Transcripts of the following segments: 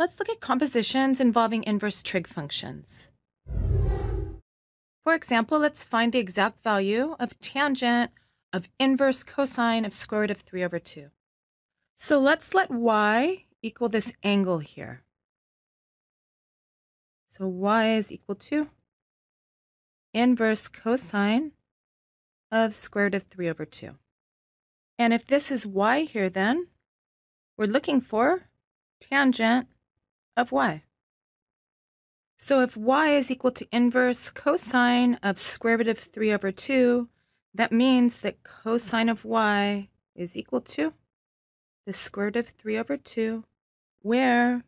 Let's look at compositions involving inverse trig functions. For example, let's find the exact value of tangent of inverse cosine of square root of 3 over 2. So let's let y equal this angle here. So y is equal to inverse cosine of square root of 3 over 2. And if this is y here, then we're looking for tangent of y. So if y is equal to inverse cosine of square root of 3 over 2, that means that cosine of y is equal to the square root of 3 over 2, where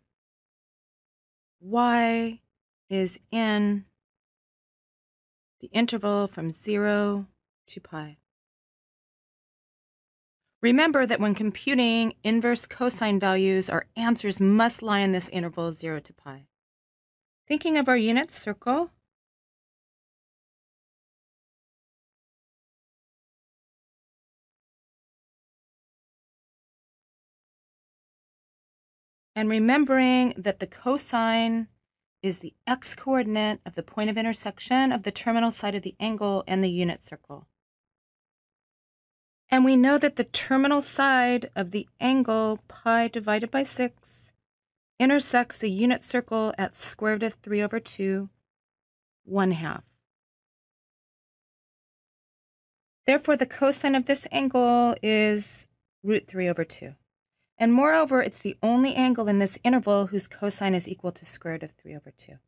y is in the interval from 0 to pi. Remember that when computing inverse cosine values, our answers must lie in this interval 0 to pi. Thinking of our unit circle, and remembering that the cosine is the x-coordinate of the point of intersection of the terminal side of the angle and the unit circle. And we know that the terminal side of the angle pi divided by 6 intersects the unit circle at square root of 3 over 2, 1 half. Therefore, the cosine of this angle is root 3 over 2. And moreover, it's the only angle in this interval whose cosine is equal to square root of 3 over 2.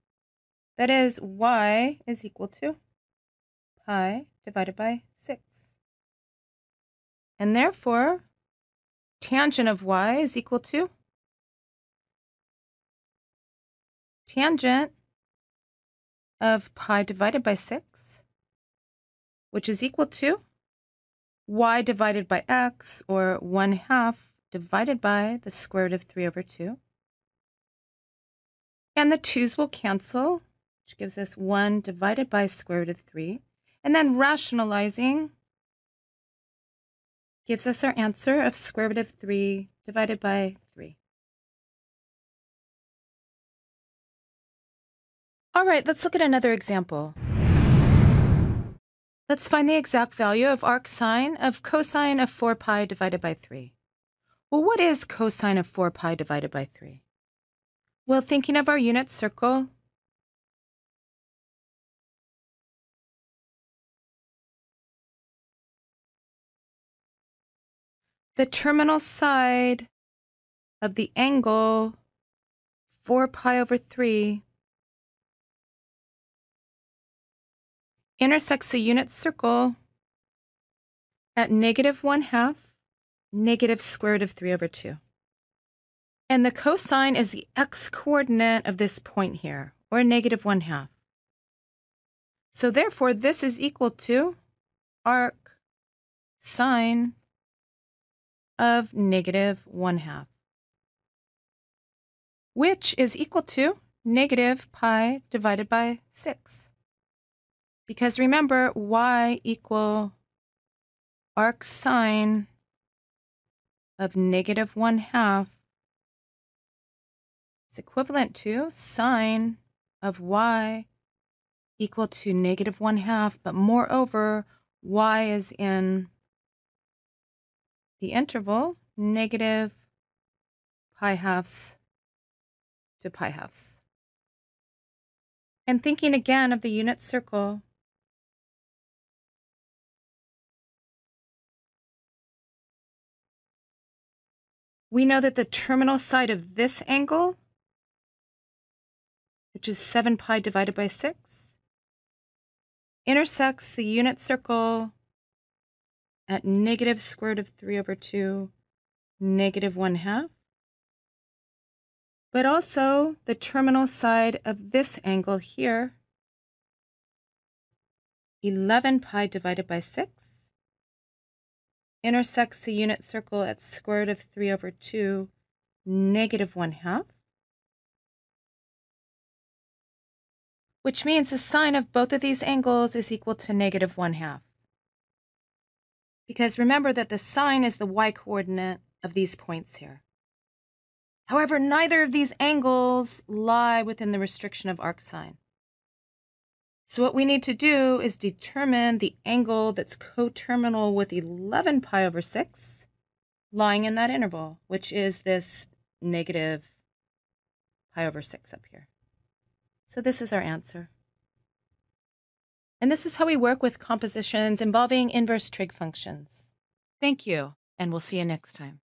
That is, y is equal to pi divided by 6. And therefore, tangent of y is equal to tangent of pi divided by 6, which is equal to y divided by x, or 1 half divided by the square root of 3 over 2. And the 2's will cancel, which gives us 1 divided by square root of 3. And then rationalizing gives us our answer of square root of 3 divided by 3. All right, let's look at another example. Let's find the exact value of arcsine of cosine of 4 pi divided by 3. Well, what is cosine of 4 pi divided by 3? Well, thinking of our unit circle, the terminal side of the angle 4 pi over 3 intersects the unit circle at negative 1 half negative square root of 3 over 2. And the cosine is the x-coordinate of this point here, or negative 1 half. So therefore, this is equal to arc sine of negative 1 half, which is equal to negative pi divided by 6. Because remember, y equal arc sine of negative 1 half is equivalent to sine of y equal to negative 1 half, but moreover, y is in the interval negative pi halves to pi halves. And thinking again of the unit circle, we know that the terminal side of this angle, which is 7 pi divided by 6, intersects the unit circle at negative square root of 3 over 2, negative 1 half. But also the terminal side of this angle here, 11 pi divided by 6, intersects the unit circle at square root of 3 over 2, negative 1 half. Which means the sine of both of these angles is equal to negative 1 half. Because remember that the sine is the y coordinate of these points here. However, neither of these angles lie within the restriction of arcsine. So what we need to do is determine the angle that's coterminal with 11 pi over 6 lying in that interval, which is this negative pi over 6 up here. So this is our answer. And this is how we work with compositions involving inverse trig functions. Thank you, and we'll see you next time.